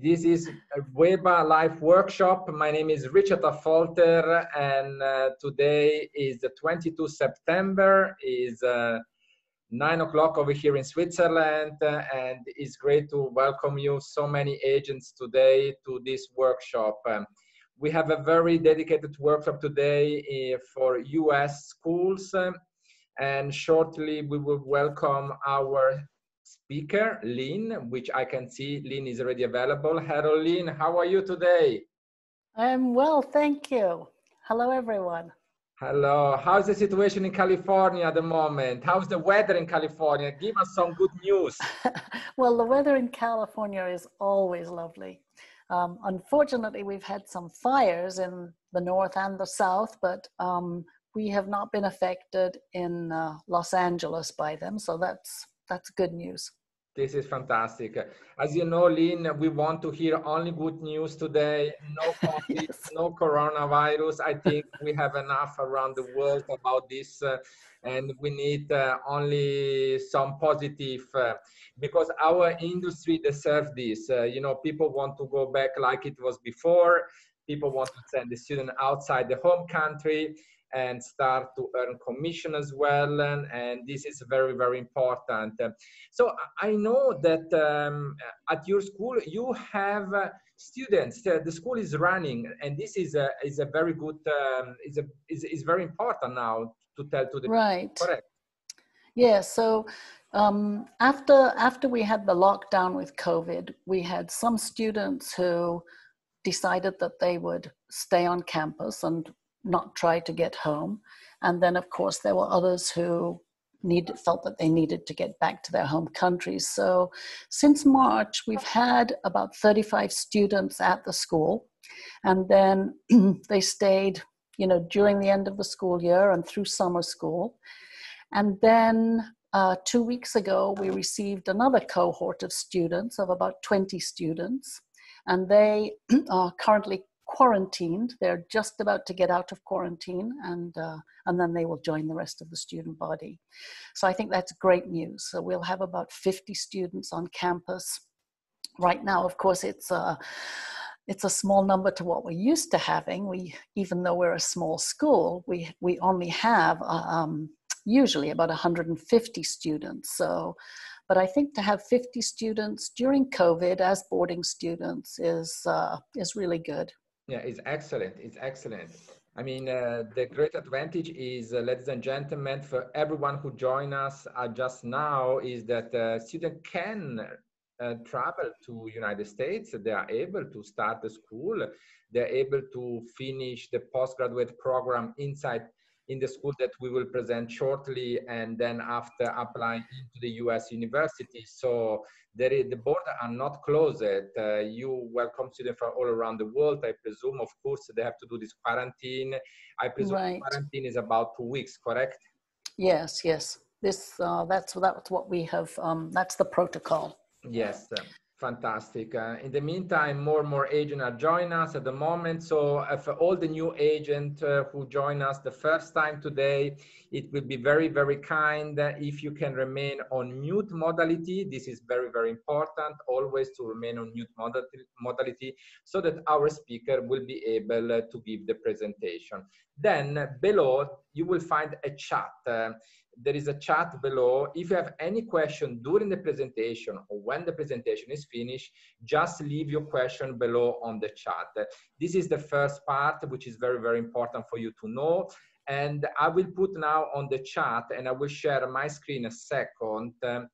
This is a WEBA Live workshop. My name is Richard Affolter, and uh, today is the 22 September. is uh, nine o'clock over here in Switzerland, and it's great to welcome you, so many agents today, to this workshop. Um, we have a very dedicated workshop today uh, for U.S. schools, um, and shortly we will welcome our speaker, Lynn, which I can see Lynn is already available. Hello, Lynn. How are you today? I'm well, thank you. Hello, everyone. Hello. How's the situation in California at the moment? How's the weather in California? Give us some good news. well, the weather in California is always lovely. Um, unfortunately, we've had some fires in the north and the south, but um, we have not been affected in uh, Los Angeles by them, so that's that's good news. This is fantastic. As you know, Lynn, we want to hear only good news today. No COVID, yes. no coronavirus. I think we have enough around the world about this, uh, and we need uh, only some positive uh, because our industry deserves this. Uh, you know, people want to go back like it was before. People want to send the student outside the home country and start to earn commission as well. And, and this is very, very important. So I know that um, at your school, you have uh, students, uh, the school is running, and this is a, is a very good, um, is, a, is, is very important now to tell to the right. Correct. Yeah, so um, after after we had the lockdown with COVID, we had some students who decided that they would stay on campus and not try to get home. And then, of course, there were others who needed, felt that they needed to get back to their home countries. So, since March, we've had about 35 students at the school, and then they stayed, you know, during the end of the school year and through summer school. And then uh, two weeks ago, we received another cohort of students of about 20 students, and they are currently quarantined. They're just about to get out of quarantine, and uh, and then they will join the rest of the student body. So I think that's great news. So we'll have about 50 students on campus. Right now, of course, it's a it's a small number to what we're used to having. We even though we're a small school, we we only have uh, um, usually about 150 students. So but I think to have 50 students during COVID as boarding students is uh, is really good. Yeah, it's excellent. It's excellent. I mean, uh, the great advantage is, uh, ladies and gentlemen, for everyone who join us uh, just now, is that uh, student can uh, travel to United States. They are able to start the school. They're able to finish the postgraduate program inside in the school that we will present shortly and then after applying into the US university. So there is, the border are not closed. Uh, you welcome students from all around the world. I presume, of course, they have to do this quarantine. I presume right. quarantine is about two weeks, correct? Yes, yes. This uh, that's that's what we have. Um, that's the protocol. Yes. Fantastic. Uh, in the meantime, more and more agents are joining us at the moment. So uh, for all the new agents uh, who join us the first time today, it will be very, very kind if you can remain on mute modality. This is very, very important, always to remain on mute modality so that our speaker will be able uh, to give the presentation. Then below, you will find a chat. There is a chat below. If you have any question during the presentation or when the presentation is finished, just leave your question below on the chat. This is the first part, which is very, very important for you to know. And I will put now on the chat and I will share my screen a second. Um,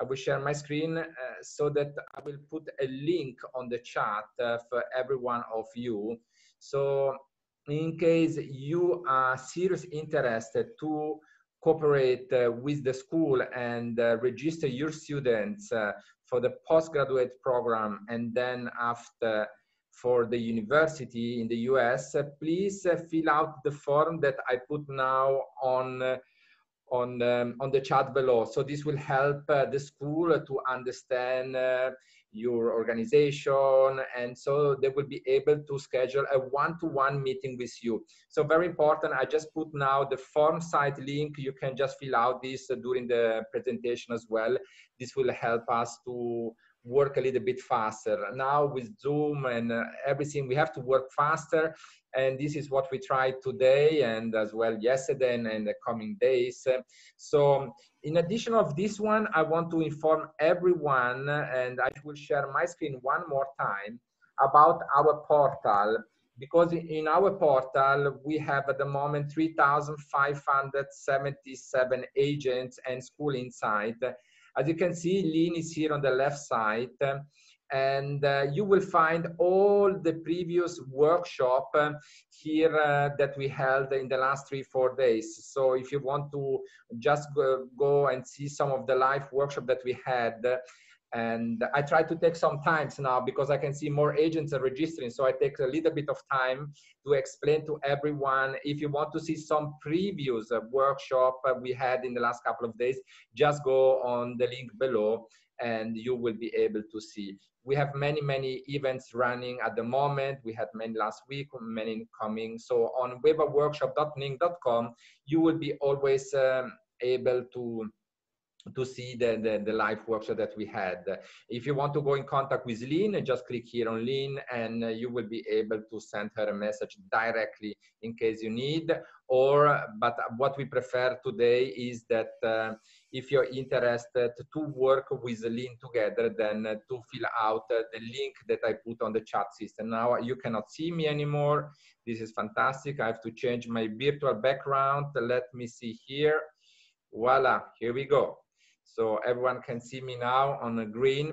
I will share my screen uh, so that I will put a link on the chat uh, for every one of you. So in case you are seriously interested to cooperate uh, with the school and uh, register your students uh, for the postgraduate program and then after for the university in the US, uh, please uh, fill out the form that I put now on uh, on um, on the chat below. So this will help the school to understand your organization and so they will be able to schedule a one-to-one meeting with you so very important i just put now the form site link you can just fill out this during the presentation as well this will help us to work a little bit faster. Now with Zoom and uh, everything, we have to work faster. And this is what we tried today and as well yesterday and, and the coming days. So in addition of this one, I want to inform everyone, and I will share my screen one more time, about our portal because in our portal we have at the moment 3,577 agents and school inside. As you can see, Lean is here on the left side and uh, you will find all the previous workshop uh, here uh, that we held in the last three four days. So if you want to just go, go and see some of the live workshop that we had and i try to take some times now because i can see more agents are registering. So i take a little bit of time to explain to everyone. If you want to see some previews of workshop we had in the last couple of days just go on the link below and you will be able to see we have many many events running at the moment we had many last week many coming so on webaworkshop.ning.com you will be always um, able to to see the, the, the, live workshop that we had. If you want to go in contact with Lynn, just click here on Lynn and you will be able to send her a message directly in case you need. Or, but what we prefer today is that uh, if you're interested to work with Lynn together, then to fill out the link that I put on the chat system. Now you cannot see me anymore. This is fantastic. I have to change my virtual background. Let me see here. Voila, here we go. So everyone can see me now on the green.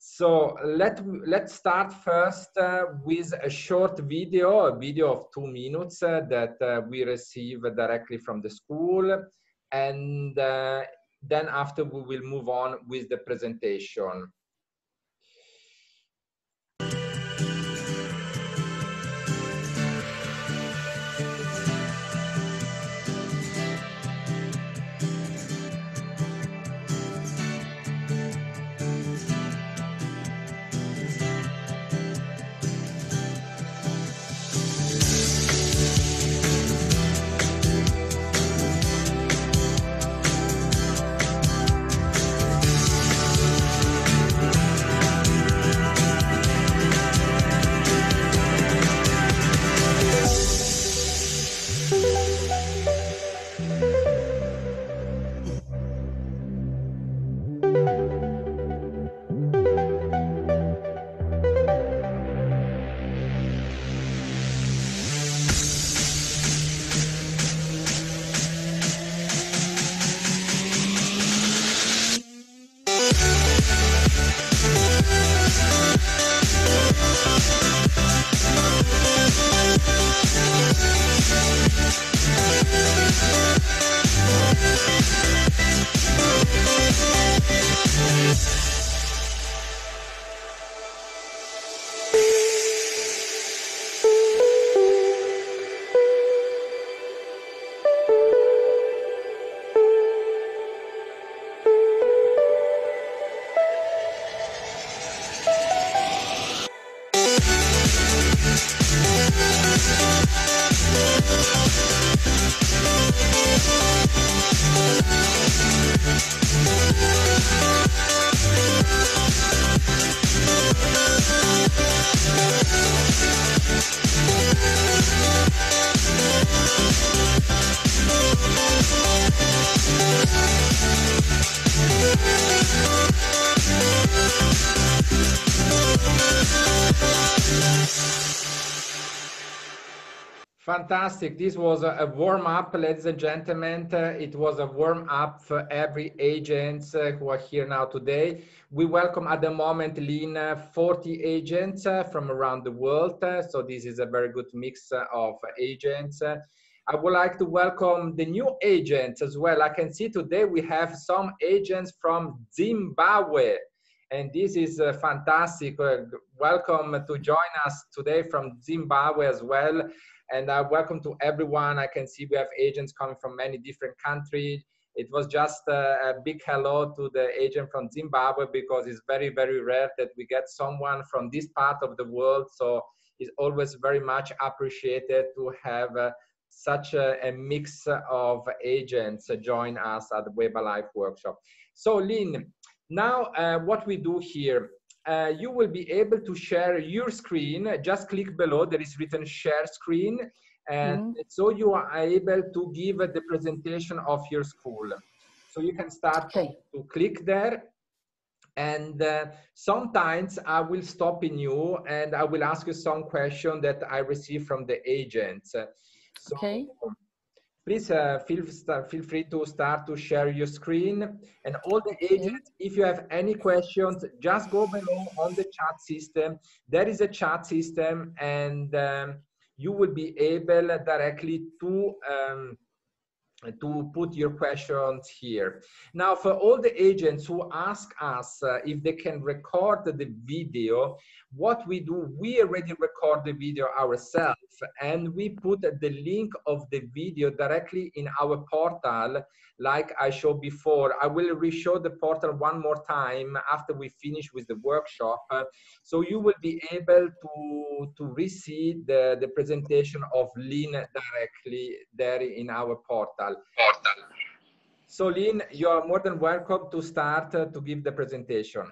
So let, let's start first uh, with a short video, a video of two minutes uh, that uh, we receive directly from the school. And uh, then after we will move on with the presentation. Fantastic. This was a, warm up, ladies and gentlemen. Uh, it was a warm up for every agent uh, who are here now today. We welcome at the moment, Lean, uh, 40 agents from around the world. So this is a very good mix of agents. I would like to welcome the new agents as well. I can see today we have some agents from Zimbabwe and this is uh, fantastic. Uh, welcome to join us today from Zimbabwe as well. And uh, welcome to everyone. I can see we have agents coming from many different countries. It was just a, a big hello to the agent from Zimbabwe because it's very, very rare that we get someone from this part of the world. So it's always very much appreciated to have uh, such a, a, mix of agents join us at the workshop. So Lynn, Now, uh, what we do here, uh, you will be able to share your screen. Just click below, there is written share screen. And mm -hmm. so you are able to give the presentation of your school. So you can start okay. to click there and uh, sometimes I will stop in you and I will ask you some question that I receive from the agents. So okay. Please uh, feel, feel free to start to share your screen and all the agents, if you have any questions, just go below on the chat system. There is a chat system and um, you will be able directly to um, to put your questions here. Now, for all the agents who ask us uh, if they can record the video, what we do, we already record the video ourselves and we put the link of the video directly in our portal like I showed before. I will re-show the portal one more time after we finish with the workshop. So you will be able to, to receive the, the presentation of Lynn directly there in our portal. portal. So Lynn, you are more than welcome to start uh, to give the presentation.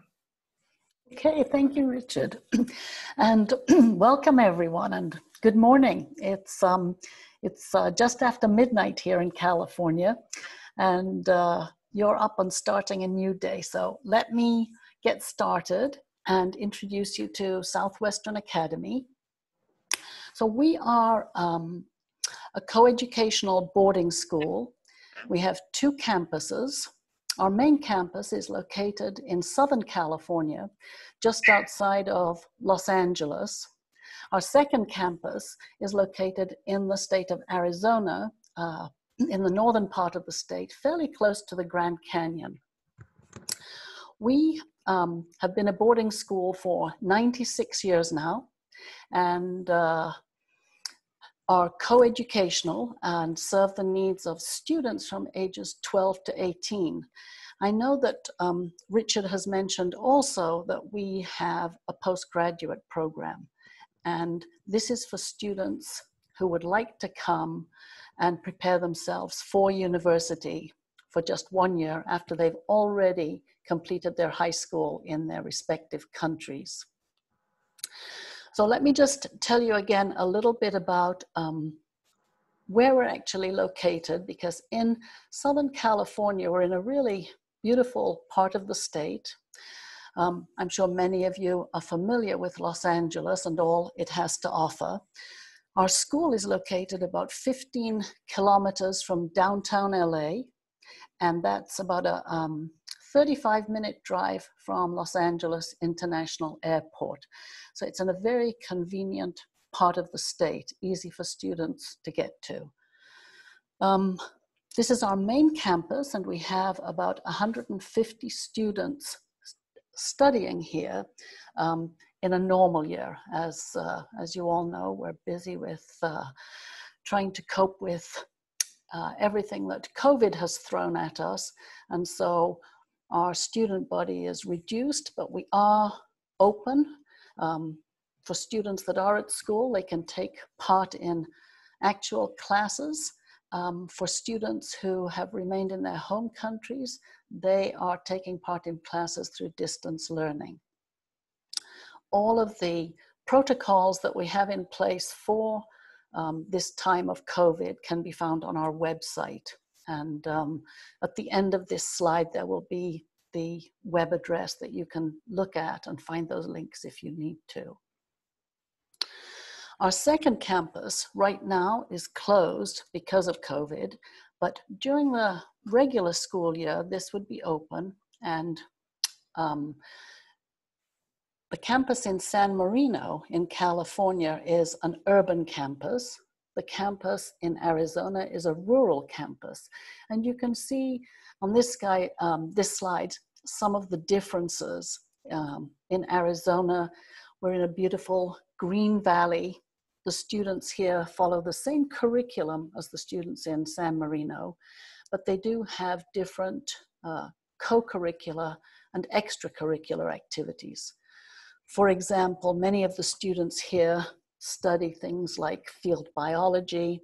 Okay, thank you, Richard. and welcome everyone and good morning. It's, um, it's uh, just after midnight here in California and uh, you're up on starting a new day. So let me get started and introduce you to Southwestern Academy. So we are um, a coeducational boarding school. We have two campuses. Our main campus is located in Southern California, just outside of Los Angeles. Our second campus is located in the state of Arizona, uh, in the northern part of the state, fairly close to the Grand Canyon. We um, have been a boarding school for 96 years now and uh, are co-educational and serve the needs of students from ages 12 to 18. I know that um, Richard has mentioned also that we have a postgraduate program and this is for students who would like to come and prepare themselves for university for just one year after they've already completed their high school in their respective countries. So let me just tell you again a little bit about um, where we're actually located because in Southern California, we're in a really beautiful part of the state. Um, I'm sure many of you are familiar with Los Angeles and all it has to offer. Our school is located about 15 kilometers from downtown LA, and that's about a um, 35 minute drive from Los Angeles International Airport. So it's in a very convenient part of the state, easy for students to get to. Um, this is our main campus, and we have about 150 students studying here. Um, in a normal year. As, uh, as you all know, we're busy with uh, trying to cope with uh, everything that COVID has thrown at us. And so our student body is reduced, but we are open. Um, for students that are at school, they can take part in actual classes. Um, for students who have remained in their home countries, they are taking part in classes through distance learning all of the protocols that we have in place for um, this time of COVID can be found on our website. And um, at the end of this slide, there will be the web address that you can look at and find those links if you need to. Our second campus right now is closed because of COVID, but during the regular school year, this would be open and um, the campus in San Marino in California is an urban campus. The campus in Arizona is a rural campus. And you can see on this guy, um, this slide, some of the differences. Um, in Arizona, we're in a beautiful green valley. The students here follow the same curriculum as the students in San Marino, but they do have different uh, co-curricular and extracurricular activities. For example, many of the students here study things like field biology,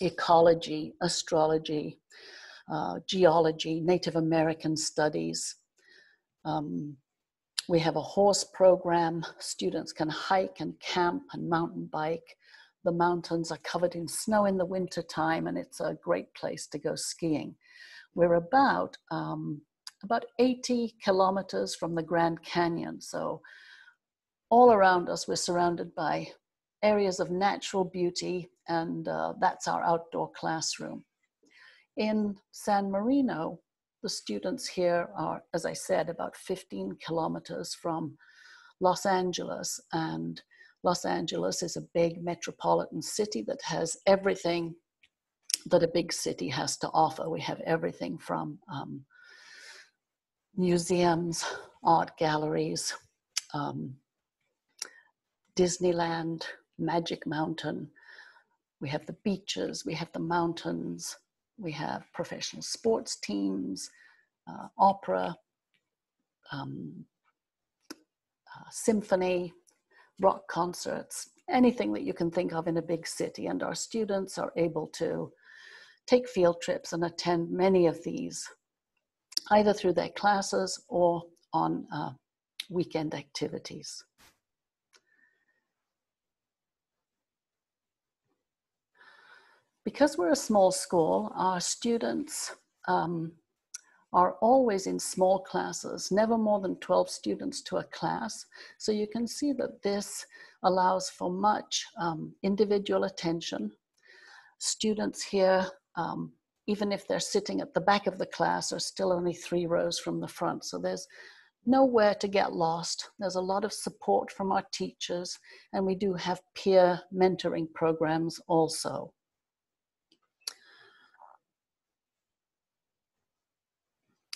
ecology, astrology, uh, geology, Native American studies. Um, we have a horse program. Students can hike and camp and mountain bike. The mountains are covered in snow in the winter time, and it's a great place to go skiing. We're about um, about 80 kilometers from the Grand Canyon, so all around us we're surrounded by areas of natural beauty, and uh, that's our outdoor classroom. In San Marino, the students here are, as I said, about 15 kilometers from Los Angeles, and Los Angeles is a big metropolitan city that has everything that a big city has to offer. We have everything from um, museums, art galleries, um, Disneyland, Magic Mountain. We have the beaches, we have the mountains, we have professional sports teams, uh, opera, um, uh, symphony, rock concerts, anything that you can think of in a big city. And our students are able to take field trips and attend many of these, either through their classes or on uh, weekend activities. Because we're a small school, our students um, are always in small classes, never more than 12 students to a class. So you can see that this allows for much um, individual attention. Students here, um, even if they're sitting at the back of the class, are still only three rows from the front. So there's nowhere to get lost. There's a lot of support from our teachers, and we do have peer mentoring programs also.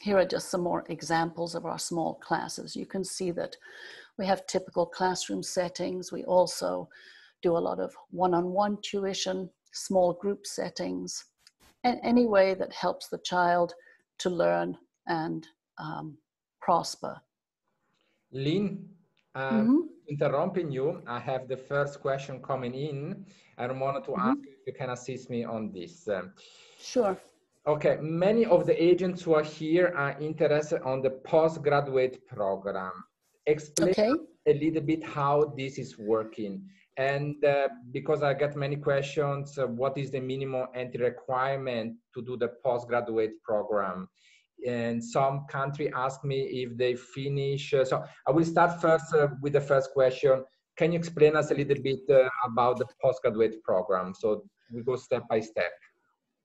Here are just some more examples of our small classes. You can see that we have typical classroom settings. We also do a lot of one-on-one tuition, small group settings, and any way that helps the child to learn and um, prosper. Lynn, uh, mm -hmm. interrupting you, I have the first question coming in. I wanted to mm -hmm. ask if you can assist me on this. Sure. Okay, many of the agents who are here are interested on the postgraduate program. Explain okay. a little bit how this is working. And uh, because I get many questions, uh, what is the minimum entry requirement to do the postgraduate program? And some country ask me if they finish. Uh, so I will start first uh, with the first question. Can you explain us a little bit uh, about the postgraduate program? So we go step by step.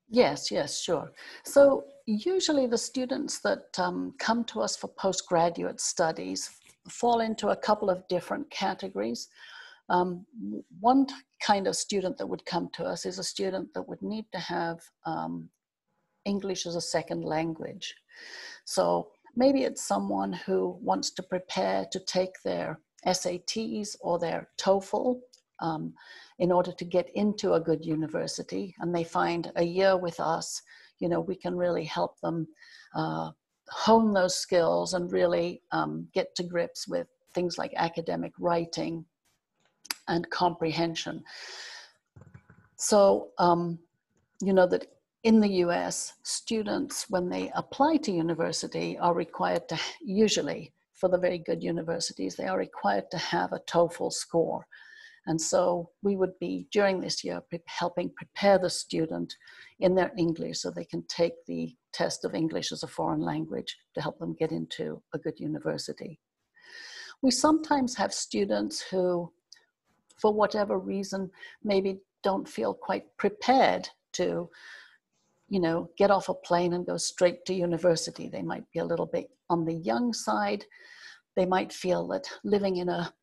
Yes, yes, sure. So usually the students that um, come to us for postgraduate studies fall into a couple of different categories. Um, one kind of student that would come to us is a student that would need to have um, English as a second language. So maybe it's someone who wants to prepare to take their SATs or their TOEFL um, in order to get into a good university. And they find a year with us, you know, we can really help them uh, hone those skills and really um, get to grips with things like academic writing and comprehension. So, um, you know, that in the US, students, when they apply to university, are required to, usually for the very good universities, they are required to have a TOEFL score. And so we would be, during this year, helping prepare the student in their English so they can take the test of English as a foreign language to help them get into a good university. We sometimes have students who, for whatever reason, maybe don't feel quite prepared to you know, get off a plane and go straight to university. They might be a little bit on the young side. They might feel that living in a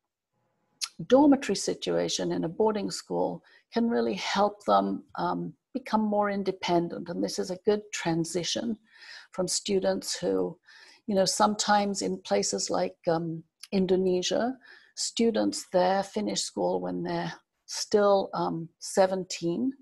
dormitory situation in a boarding school can really help them um, become more independent. And this is a good transition from students who, you know, sometimes in places like um, Indonesia, students there finish school when they're still um, 17.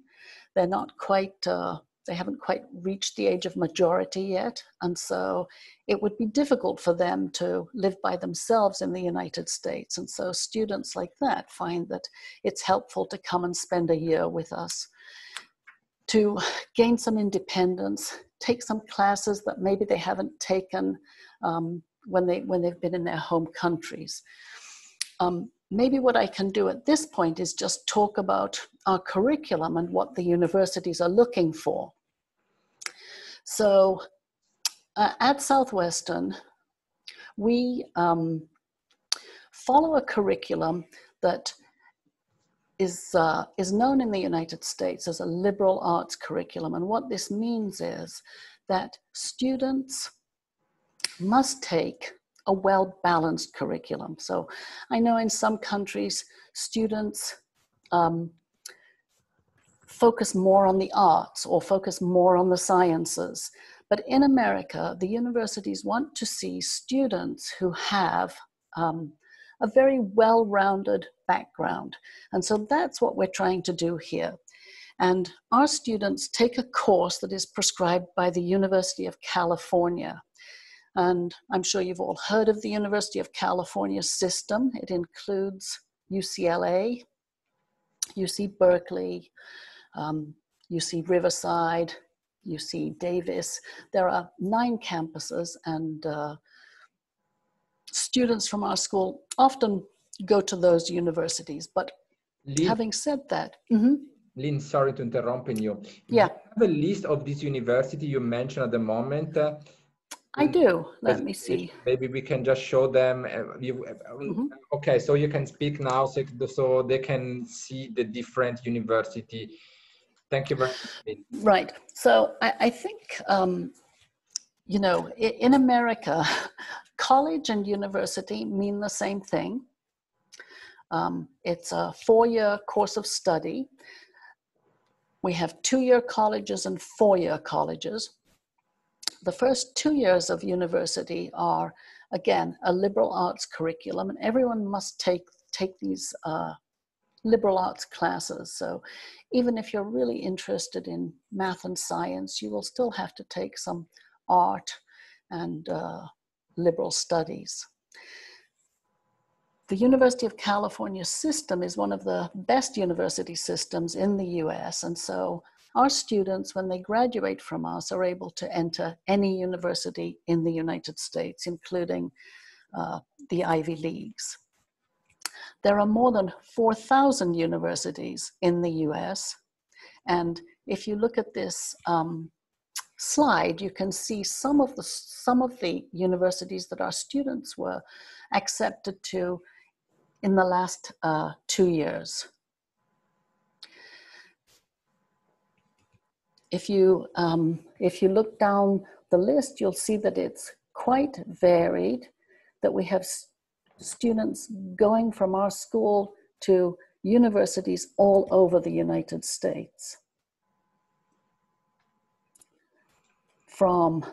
They're not quite uh, they haven't quite reached the age of majority yet. And so it would be difficult for them to live by themselves in the United States. And so students like that find that it's helpful to come and spend a year with us to gain some independence, take some classes that maybe they haven't taken um, when they when they've been in their home countries. Um, maybe what I can do at this point is just talk about our curriculum and what the universities are looking for. So uh, at Southwestern, we um, follow a curriculum that is, uh, is known in the United States as a liberal arts curriculum. And what this means is that students must take a well balanced curriculum. So I know in some countries, students um, focus more on the arts or focus more on the sciences. But in America, the universities want to see students who have um, a very well rounded background. And so that's what we're trying to do here. And our students take a course that is prescribed by the University of California. And I'm sure you've all heard of the University of California system. It includes UCLA, UC Berkeley, um, UC Riverside, UC Davis. There are nine campuses, and uh, students from our school often go to those universities. But Lynn, having said that, mm-hmm. Lynn, sorry to interrupt you. Yeah. You have a list of these universities you mentioned at the moment. Uh, I do. Let me see. Maybe we can just show them. Uh, you, uh, mm-hmm. Okay, so you can speak now, so, so they can see the different university. Thank you very much. Right. So I, I think um, you know, in America, college and university mean the same thing. Um, it's a four year course of study. We have two year colleges and four year colleges. The first two years of university are, again, a liberal arts curriculum, and everyone must take, take these uh, liberal arts classes. So even if you're really interested in math and science, you will still have to take some art and uh, liberal studies. The University of California system is one of the best university systems in the US, and so our students, when they graduate from us, are able to enter any university in the United States, including uh, the Ivy Leagues. There are more than 4,000 universities in the US, and if you look at this um, slide, you can see some of the some of the universities that our students were accepted to in the last uh, two years. If you um, if you look down the list, you'll see that it's quite varied. That we have students going from our school to universities all over the United States. from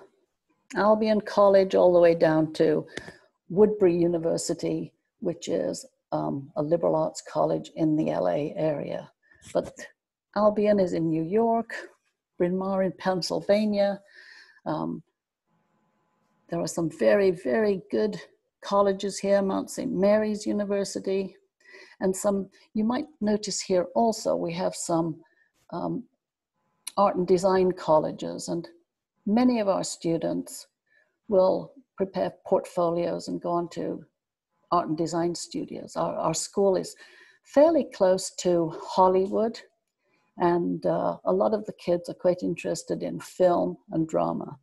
Albion College all the way down to Woodbury University, which is um, a liberal arts college in the LA area. But Albion is in New York, Bryn Mawr in Pennsylvania. Um, there are some very, very good colleges here, Mount St. Mary's University, and some, you might notice here also, we have some um, art and design colleges. And many of our students will prepare portfolios and go on to art and design studios. Our, our school is fairly close to Hollywood, and uh, a lot of the kids are quite interested in film and drama.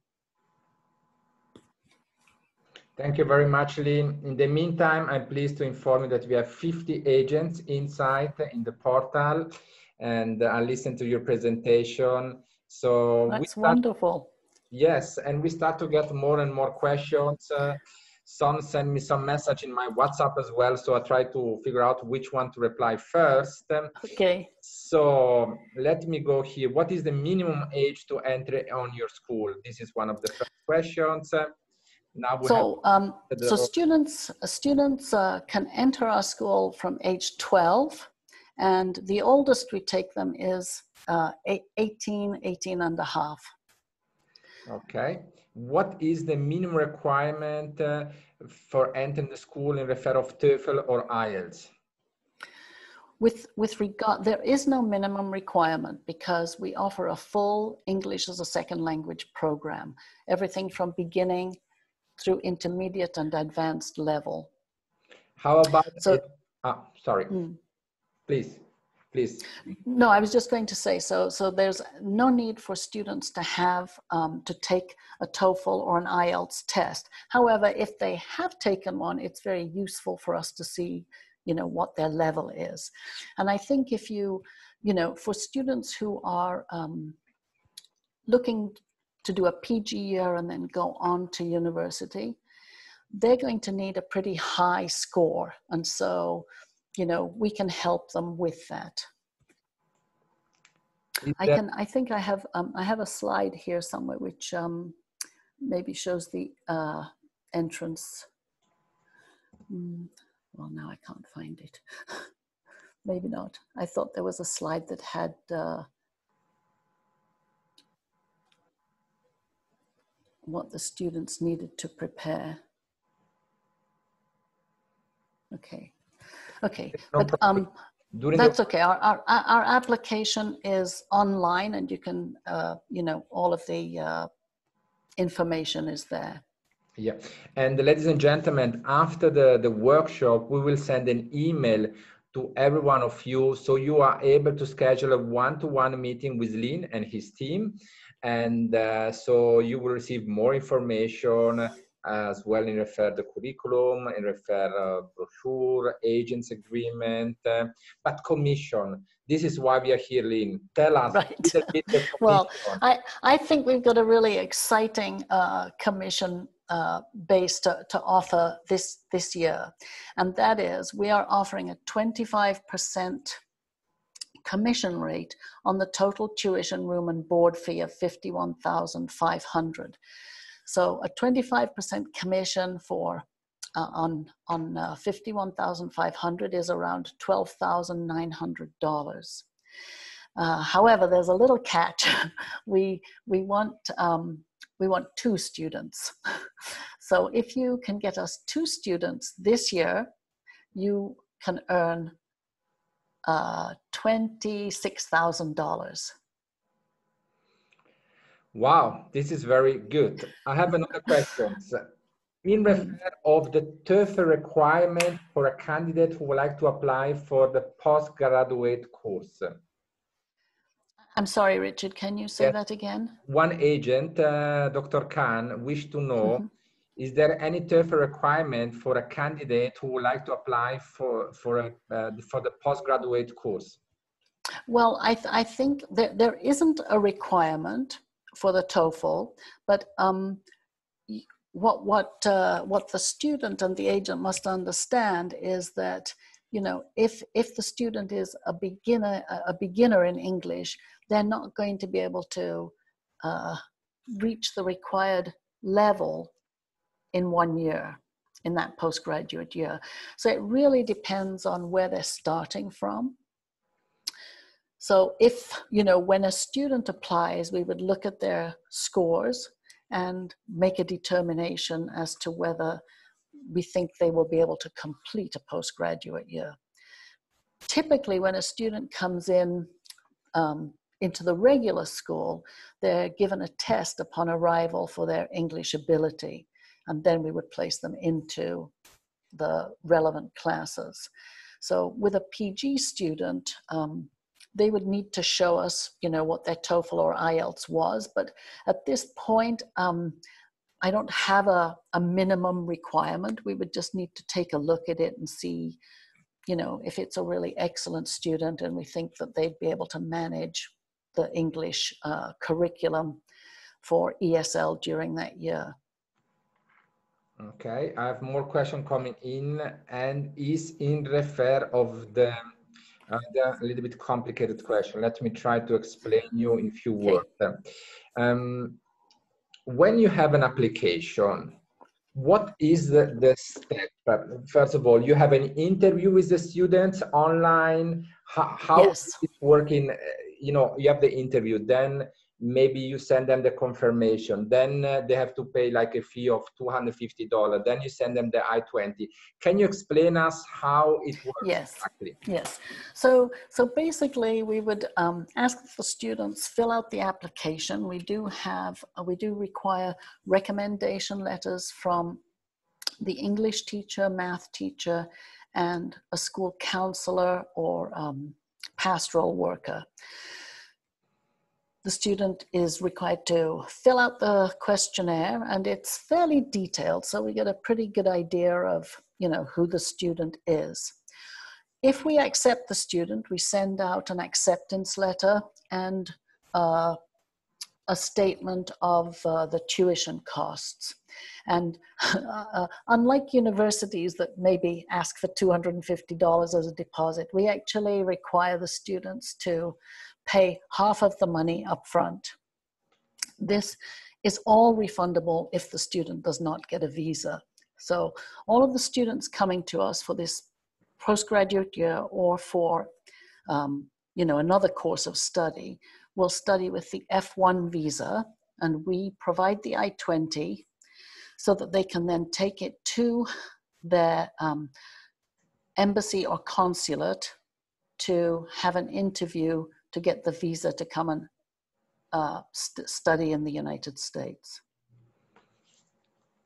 Thank you very much, Lynn. In the meantime, I'm pleased to inform you that we have 50 agents inside in the portal, and I listened to your presentation. So that's wonderful. Yes, and we start to get more and more questions. Uh, some send me some message in my WhatsApp as well, so I try to figure out which one to reply first. Okay. So let me go here. What is the minimum age to enter on your school? This is one of the first questions. Now we so, um, so students students uh, can enter our school from age 12, and the oldest we take them is uh, 18, 18 and a half. Okay. What is the minimum requirement uh, for entering the school in refer of TOEFL or IELTS? With, with regard, there is no minimum requirement because we offer a full English as a second language program. Everything from beginning through intermediate and advanced level. How about so? Ah, sorry. Mm. Please, please. No, I was just going to say so. So there's no need for students to have um, to take a TOEFL or an IELTS test. However, if they have taken one, it's very useful for us to see, you know, what their level is. And I think if you, you know, for students who are um, looking to do a PG year and then go on to university, they're going to need a pretty high score. And so, you know, we can help them with that. I can, I think I have, um, I have a slide here somewhere which um, maybe shows the uh, entrance. Mm, well, now I can't find it. maybe not. I thought there was a slide that had uh, what the students needed to prepare. Okay, okay, but um, that's okay. Our, our, our application is online and you can, uh, you know, all of the uh, information is there. Yeah, and ladies and gentlemen, after the, the workshop, we will send an email to every one of you so you are able to schedule a one-to-one -one meeting with Lynn and his team and uh, so you will receive more information as well in refer the curriculum, in refer uh, brochure, agents agreement, uh, but commission. This is why we are here, Lynn. Tell us. Right. well, I, I think we've got a really exciting uh, commission uh, base to, to offer this, this year. And that is we are offering a 25% commission rate on the total tuition room and board fee of 51,500. So a 25% commission for uh, on on uh, 51,500 is around $12,900. Uh, however, there's a little catch. we we want um, we want two students. so if you can get us two students this year, you can earn uh, $26,000. Wow, this is very good. I have another question. In respect of the TOEFL requirement for a candidate who would like to apply for the postgraduate course. I'm sorry, Richard, can you say yes. that again? One agent, uh, Dr. Khan, wished to know mm -hmm is there any TOEFL requirement for a candidate who would like to apply for for a, uh, for the postgraduate course? Well, I, th I think there, there isn't a requirement for the TOEFL, but um, what what uh, what the student and the agent must understand is that you know if if the student is a beginner a beginner in English, they're not going to be able to uh, reach the required level in one year, in that postgraduate year. So it really depends on where they're starting from. So if, you know, when a student applies, we would look at their scores and make a determination as to whether we think they will be able to complete a postgraduate year. Typically, when a student comes in um, into the regular school, they're given a test upon arrival for their English ability and then we would place them into the relevant classes. So with a PG student, um, they would need to show us, you know, what their TOEFL or IELTS was. But at this point, um, I don't have a, a minimum requirement. We would just need to take a look at it and see, you know, if it's a really excellent student and we think that they'd be able to manage the English uh, curriculum for ESL during that year. Okay, I have more question coming in and is in refer of the uh, a little bit complicated question. Let me try to explain you in few words. Um, when you have an application, what is the, the step? First of all, you have an interview with the students online. How, how yes. is it working? You know, you have the interview, then maybe you send them the confirmation. Then uh, they have to pay like a fee of $250 then you send them the i-20 can you explain us how it works yes. exactly? yes. So so basically we would um, ask the students fill out the application. We do have uh, we do require recommendation letters from the english teacher math teacher and a school counselor or um, pastoral worker the student is required to fill out the questionnaire and it's fairly detailed so we get a pretty good idea of you know who the student is. If we accept the student we send out an acceptance letter and uh, a statement of uh, the tuition costs. And uh, unlike universities that maybe ask for $250 as a deposit we actually require the students to pay half of the money up front. This is all refundable if the student does not get a visa. So all of the students coming to us for this postgraduate year or for um, you know another course of study will study with the F1 visa and we provide the I-20 so that they can then take it to their um, embassy or consulate to have an interview to get the visa to come and uh, st study in the United States.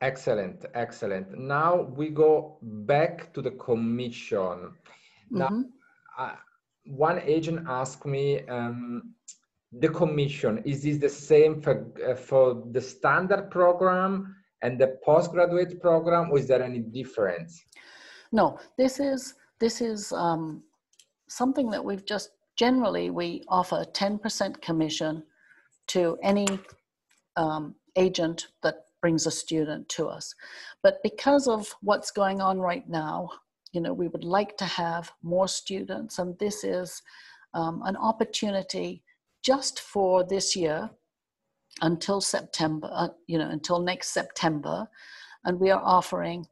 Excellent, excellent. Now we go back to the commission. Now, mm -hmm. uh, one agent asked me, um, the commission, is this the same for, uh, for the standard program and the postgraduate program, or is there any difference? No, this is, this is um, something that we've just generally we offer 10% commission to any um, agent that brings a student to us. But because of what's going on right now, you know, we would like to have more students, and this is um, an opportunity just for this year until September, uh, you know, until next September, and we are offering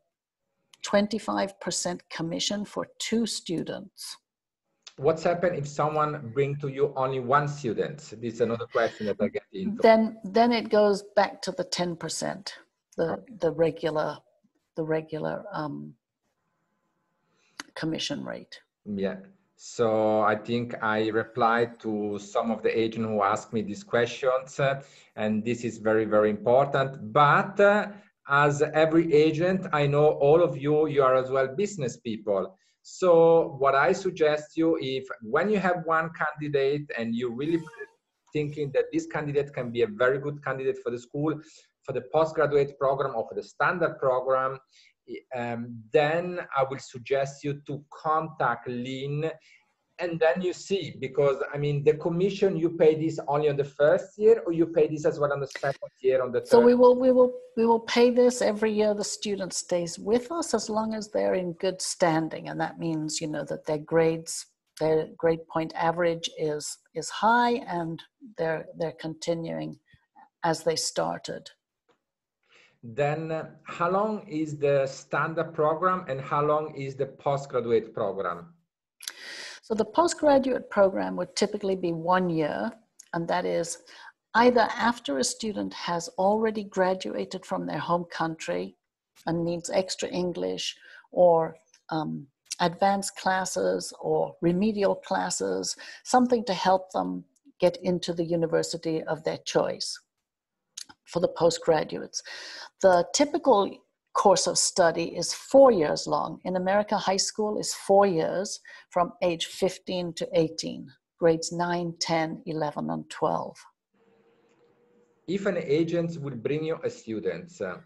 25% commission for two students what's happened if someone bring to you only one student? This is another question that I get into. Then, then it goes back to the ten percent, the okay. the regular, the regular um, commission rate. Yeah. So I think I replied to some of the agents who asked me these questions, uh, and this is very very important. But uh, as every agent, I know all of you, you are as well business people. So what I suggest you, if when you have one candidate and you really thinking that this candidate can be a very good candidate for the school, for the postgraduate program or for the standard program, um, then I will suggest you to contact Lynn and then you see because i mean the commission you pay this only on the first year or you pay this as well on the second year on the third so we will we will we will pay this every year the student stays with us as long as they're in good standing. And that means you know that their grades their grade point average is is high and they're they're continuing as they started. Then uh, how long is the standard program and how long is the postgraduate program so the postgraduate program would typically be one year, and that is either after a student has already graduated from their home country and needs extra English or um, advanced classes or remedial classes, something to help them get into the university of their choice for the postgraduates. The typical course of study is four years long. In America, high school is four years from age 15 to 18, grades 9, 10, 11, and 12. If an agent would bring you a student uh,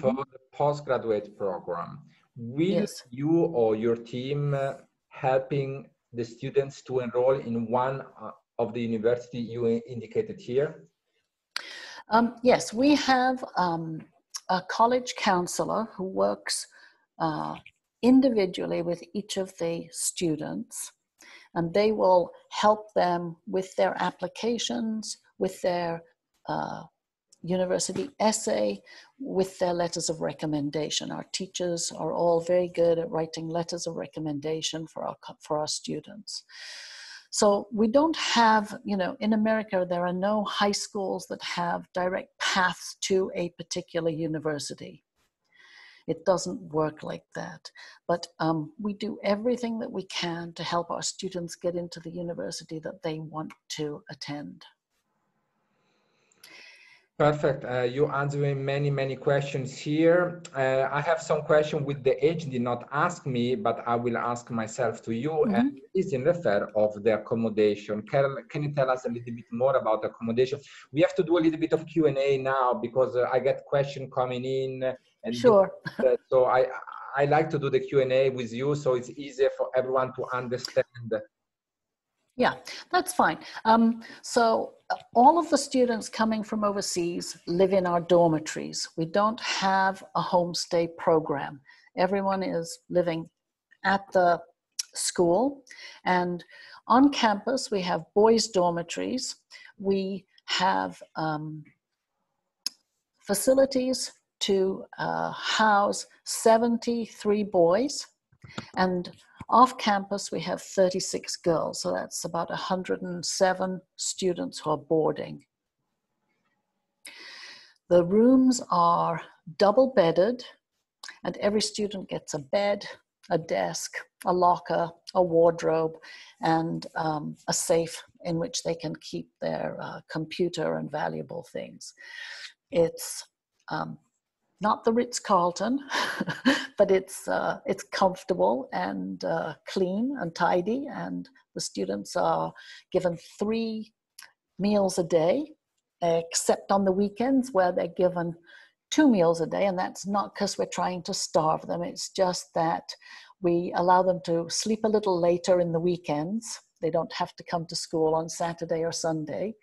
for mm-hmm. the postgraduate program, will yes. you or your team uh, helping the students to enroll in one uh, of the university you indicated here? Um, yes, we have um, a college counselor who works uh, individually with each of the students and they will help them with their applications, with their uh, university essay, with their letters of recommendation. Our teachers are all very good at writing letters of recommendation for our, for our students. So we don't have, you know, in America, there are no high schools that have direct paths to a particular university. It doesn't work like that. But um, we do everything that we can to help our students get into the university that they want to attend. Perfect. Uh, you answering many, many questions here. Uh, I have some question with the age did not ask me, but I will ask myself to you. Mm -hmm. And is in refer of the accommodation. Can, can you tell us a little bit more about the accommodation? We have to do a little bit of Q&A now because uh, I get question coming in. And sure. so I, I like to do the Q&A with you so it's easier for everyone to understand yeah, that's fine. Um, so uh, all of the students coming from overseas live in our dormitories. We don't have a homestay program. Everyone is living at the school and on campus we have boys dormitories. We have um, facilities to uh, house 73 boys and off campus, we have 36 girls, so that's about 107 students who are boarding. The rooms are double bedded, and every student gets a bed, a desk, a locker, a wardrobe, and um, a safe in which they can keep their uh, computer and valuable things. It's um, not the Ritz Carlton, but it's uh, it's comfortable and uh, clean and tidy, and the students are given three meals a day, except on the weekends where they're given two meals a day, and that's not because we're trying to starve them. It's just that we allow them to sleep a little later in the weekends they don't have to come to school on Saturday or Sunday.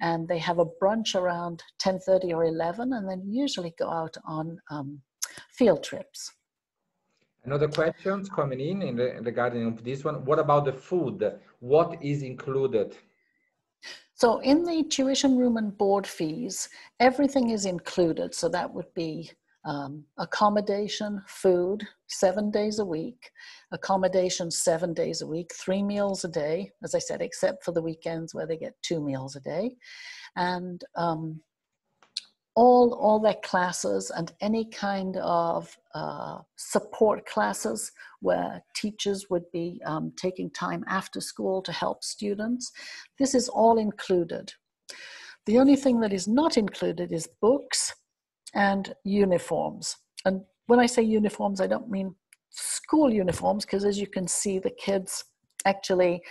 And they have a brunch around 10.30 or 11 and then usually go out on um, field trips. Another questions coming in, in the, regarding of this one. What about the food? What is included? So in the tuition room and board fees, everything is included. So that would be um, accommodation, food, seven days a week, accommodation seven days a week, three meals a day, as I said, except for the weekends where they get two meals a day, and um, all all their classes and any kind of uh, support classes where teachers would be um, taking time after school to help students. This is all included. The only thing that is not included is books and uniforms. And when I say uniforms, I don't mean school uniforms, because as you can see, the kids actually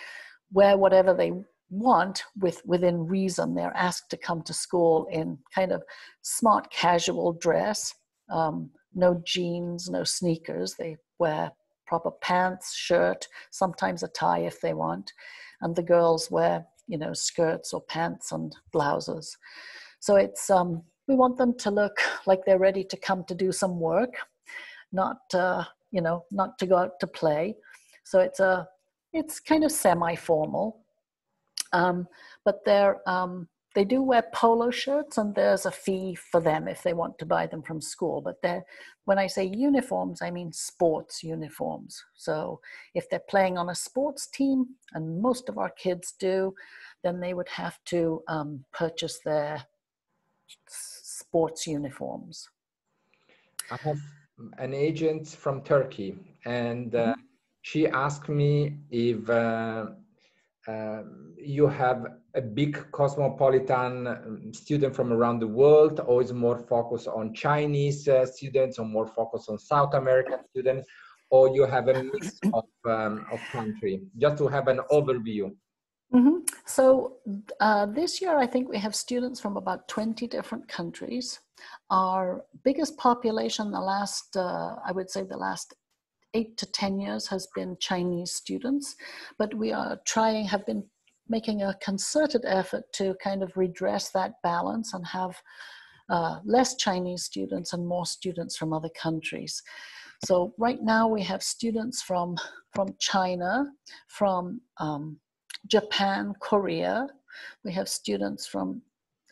wear whatever they want with within reason. They're asked to come to school in kind of smart casual dress, um, no jeans, no sneakers. They wear proper pants, shirt, sometimes a tie if they want, and the girls wear you know skirts or pants and blouses. So it's um, we want them to look like they're ready to come to do some work, not uh, you know, not to go out to play. So it's a it's kind of semi-formal, um, but they're um, they do wear polo shirts, and there's a fee for them if they want to buy them from school. But they're when I say uniforms, I mean sports uniforms. So if they're playing on a sports team, and most of our kids do, then they would have to um, purchase their sports uniforms? I have an agent from Turkey, and uh, mm-hmm. she asked me if uh, uh, you have a big cosmopolitan um, student from around the world, or is more focused on Chinese uh, students, or more focused on South American students, or you have a mix of, um, of country, just to have an overview. Mm-hmm. So uh, this year, I think we have students from about 20 different countries. Our biggest population, the last, uh, I would say, the last eight to 10 years has been Chinese students, but we are trying, have been making a concerted effort to kind of redress that balance and have uh, less Chinese students and more students from other countries. So right now we have students from from China, from um, Japan, Korea. We have students from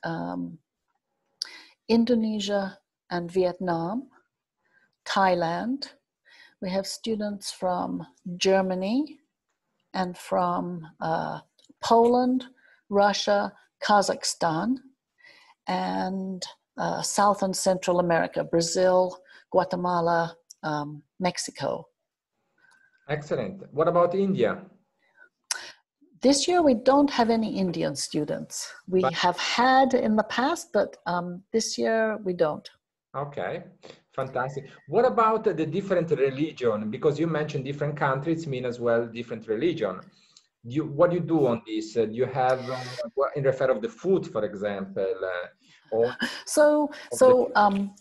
um, Indonesia and Vietnam, Thailand. We have students from Germany and from uh, Poland, Russia, Kazakhstan, and uh, South and Central America, Brazil, Guatemala, um, Mexico. Excellent. What about India? This year we don't have any Indian students. We but, have had in the past, but um, this year we don't. Okay, fantastic. What about the different religion? Because you mentioned different countries mean as well different religion. You, what do you do on this? Uh, do you have uh, in refer of the food, for example, uh, or so so um,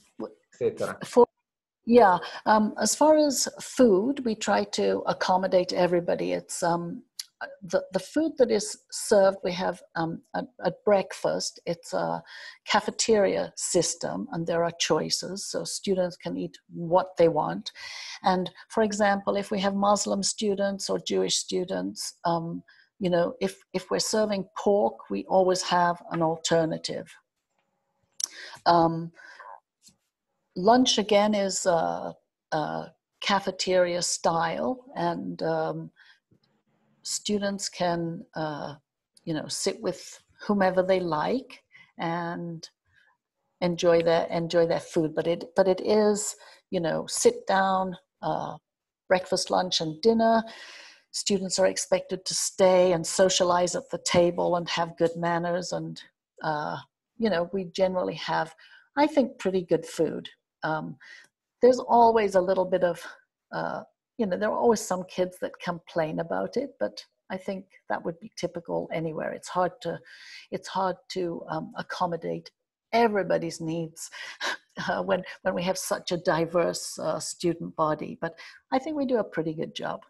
etc. For yeah, um, as far as food, we try to accommodate everybody. It's um, the, the food that is served, we have um, at, at, breakfast, it's a cafeteria system and there are choices, so students can eat what they want. And for example, if we have Muslim students or Jewish students, um, you know, if, if we're serving pork, we always have an alternative. Um, lunch again is uh, uh, cafeteria style and um, students can, uh, you know, sit with whomever they like and enjoy their enjoy their food. But it but it is, you know, sit down, uh, breakfast, lunch, and dinner. Students are expected to stay and socialize at the table and have good manners. And uh, you know, we generally have, I think, pretty good food. Um, there's always a little bit of uh, you know, there are always some kids that complain about it, but I think that would be typical anywhere. It's hard to, it's hard to um, accommodate everybody's needs uh, when when we have such a diverse uh, student body. But I think we do a pretty good job.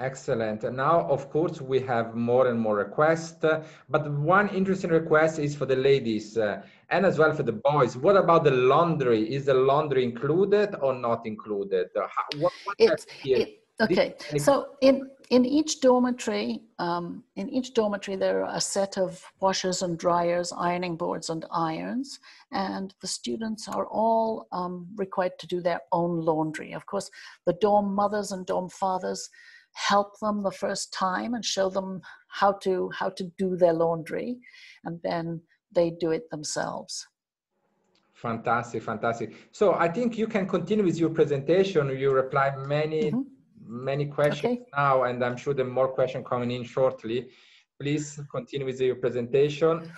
Excellent. And now, of course, we have more and more requests, uh, but one interesting request is for the ladies uh, and as well for the boys. What about the laundry? Is the laundry included or not included? How, what, what it's, it, okay, so in, in each dormitory, um, in each dormitory, there are a set of washers and dryers, ironing boards and irons, and the students are all um, required to do their own laundry. Of course, the dorm mothers and dorm fathers help them the first time and show them how to how to do their laundry and then they do it themselves. Fantastic fantastic. So i think you can continue with your presentation. You reply many mm-hmm. many questions okay. now and i'm sure there are more questions coming in shortly. Please continue with your presentation.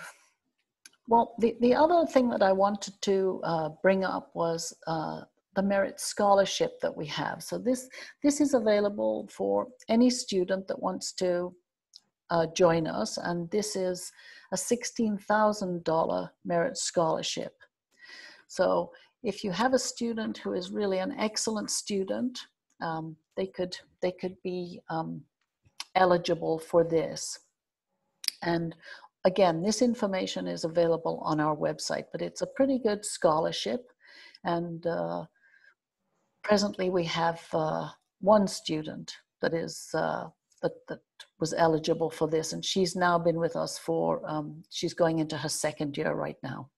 Well the, the other thing that i wanted to uh, bring up was uh, the merit scholarship that we have. So this, this is available for any student that wants to uh, join us, and this is a $16,000 merit scholarship. So if you have a student who is really an excellent student, um, they could they could be um, eligible for this. And again, this information is available on our website, but it's a pretty good scholarship. And uh, presently we have uh, one student that is uh, that, that was eligible for this and she's now been with us for um, she's going into her second year right now.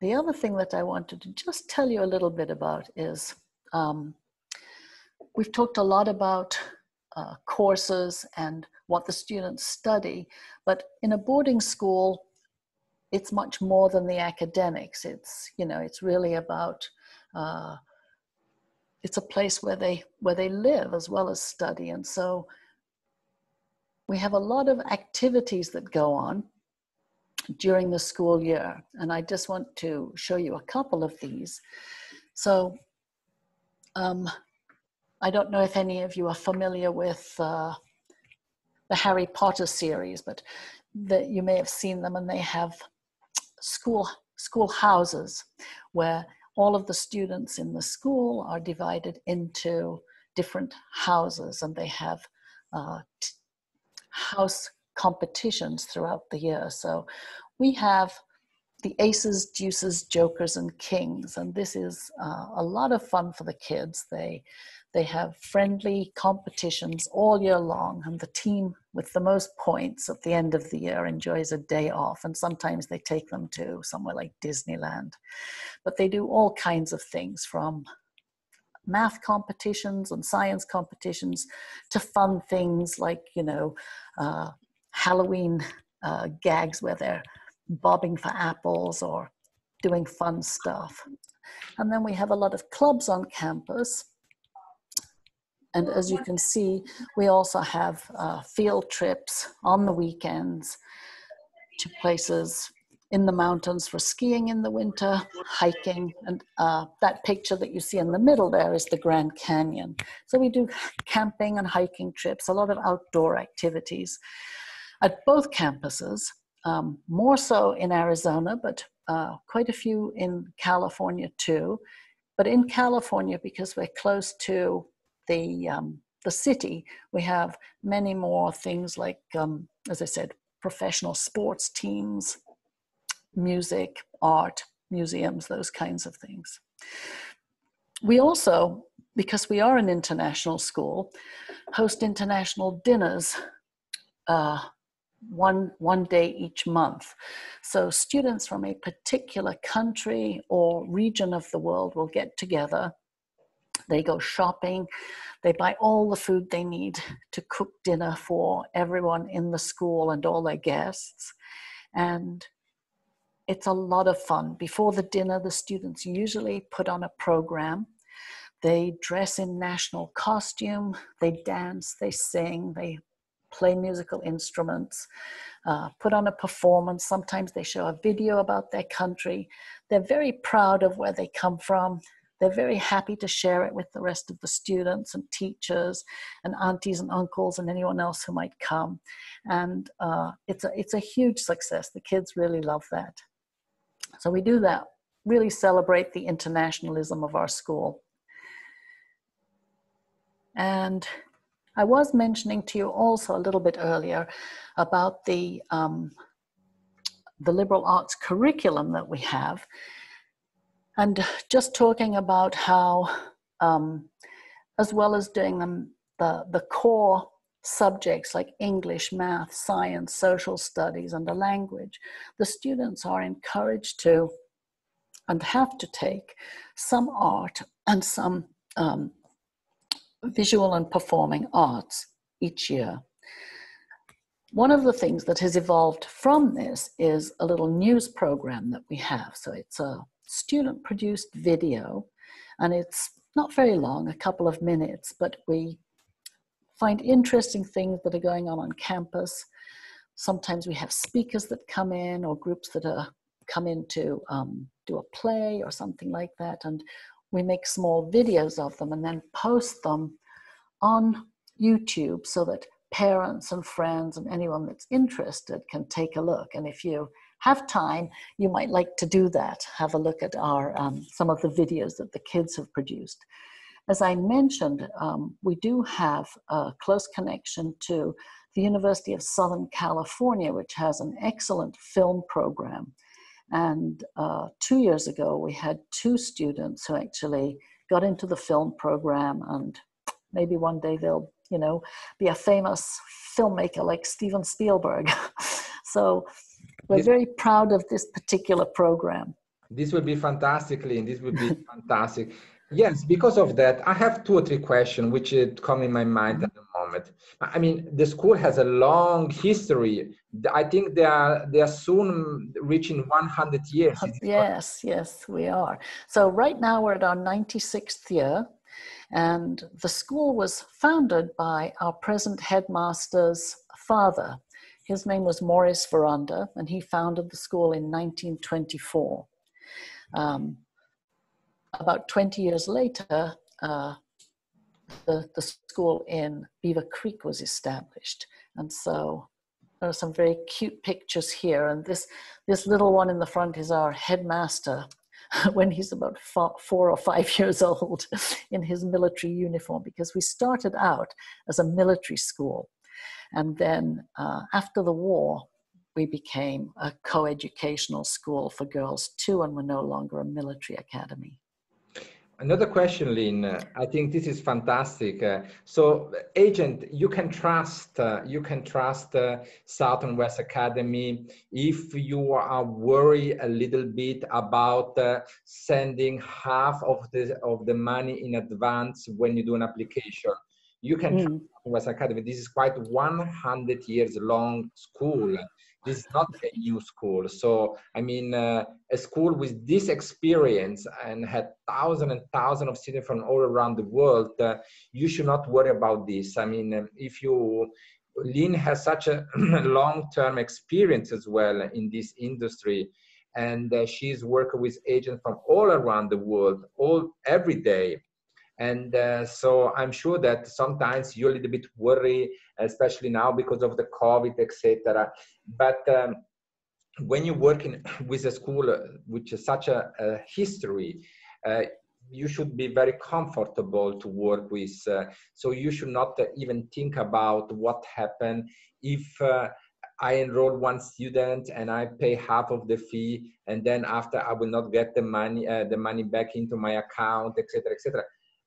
The other thing that i wanted to just tell you a little bit about is um, we've talked a lot about uh, courses and what the students study but in a boarding school it's much more than the academics. It's you know it's really about uh, it's a place where they where they live as well as study, and so we have a lot of activities that go on during the school year, and I just want to show you a couple of these. So. Um, I don't know if any of you are familiar with uh, the Harry Potter series, but that you may have seen them, and they have school school houses where all of the students in the school are divided into different houses and they have uh, house competitions throughout the year. So we have the aces, deuces, jokers, and kings, and this is uh, a lot of fun for the kids. They they have friendly competitions all year long, and the team with the most points at the end of the year enjoys a day off. And sometimes they take them to somewhere like Disneyland. But they do all kinds of things from math competitions and science competitions to fun things like, you know, uh, Halloween uh, gags where they're bobbing for apples or doing fun stuff. And then we have a lot of clubs on campus. And as you can see, we also have uh, field trips on the weekends to places in the mountains for skiing in the winter, hiking, and uh, that picture that you see in the middle there is the Grand Canyon. So we do camping and hiking trips, a lot of outdoor activities at both campuses, um, more so in Arizona, but uh, quite a few in California too. But in California, because we're close to the um, the city, we have many more things like, um, as I said, professional sports teams, music, art, museums, those kinds of things. We also, because we are an international school, host international dinners uh, one, one day each month. So students from a particular country or region of the world will get together. They go shopping. They buy all the food they need to cook dinner for everyone in the school and all their guests. And it's a lot of fun. Before the dinner, the students usually put on a program. They dress in national costume, they dance, they sing, they play musical instruments, uh, put on a performance. Sometimes they show a video about their country. They're very proud of where they come from. They're very happy to share it with the rest of the students and teachers and aunties and uncles and anyone else who might come. And uh, it's, a, it's a huge success. The kids really love that. So we do that, really celebrate the internationalism of our school. And I was mentioning to you also a little bit earlier about the, um, the liberal arts curriculum that we have. And just talking about how, um, as well as doing them, the, the core subjects like English, math, science, social studies, and the language, the students are encouraged to and have to take some art and some um, visual and performing arts each year. One of the things that has evolved from this is a little news program that we have. So it's a student produced video and it's not very long, a couple of minutes, but we find interesting things that are going on on campus. Sometimes we have speakers that come in or groups that are come in to um, do a play or something like that. And we make small videos of them and then post them on YouTube so that parents and friends and anyone that's interested can take a look. And if you have time, you might like to do that. Have a look at our um, some of the videos that the kids have produced. As I mentioned, um, we do have a close connection to the University of Southern California, which has an excellent film program. And uh, two years ago, we had two students who actually got into the film program, and maybe one day they'll, you know, be a famous filmmaker like Steven Spielberg. so we're this, very proud of this particular program. This would be fantastically, and this would be fantastic. Yes, because of that, I have two or three questions which come in my mind at the moment. I mean, the school has a long history. I think they are they are soon reaching 100 years. Yes, yes, we are. So right now we're at our 96th year, and the school was founded by our present headmaster's father. His name was Maurice Veronda, and he founded the school in 1924. Um, about 20 years later, uh, the, the school in Beaver Creek was established. And so there are some very cute pictures here. And this, this little one in the front is our headmaster when he's about four or five years old in his military uniform because we started out as a military school. And then uh, after the war, we became a co educational school for girls too, and we're no longer a military academy. Another question, Lynn. I think this is fantastic. Uh, so, agent, you can trust uh, you can trust uh, Southwestern Academy if you are worried a little bit about uh, sending half of the of the money in advance when you do an application. You can mm. trust West Academy. This is quite 100 years long school this is not a new school. So, I mean, uh, a school with this experience and had thousands and thousands of students from all around the world, uh, you should not worry about this. I mean, um, if you, Lynn has such a long-term experience as well in this industry, and uh, she's working with agents from all around the world, all every day. And uh, so I'm sure that sometimes you're a little bit worried, especially now because of the COVID, etc. But um, when you're working with a school uh, which is such a, a history, uh, you should be very comfortable to work with. Uh, so you should not uh, even think about what happened if uh, I enroll one student and I pay half of the fee, and then after I will not get the money, uh, the money back into my account, etc., etc.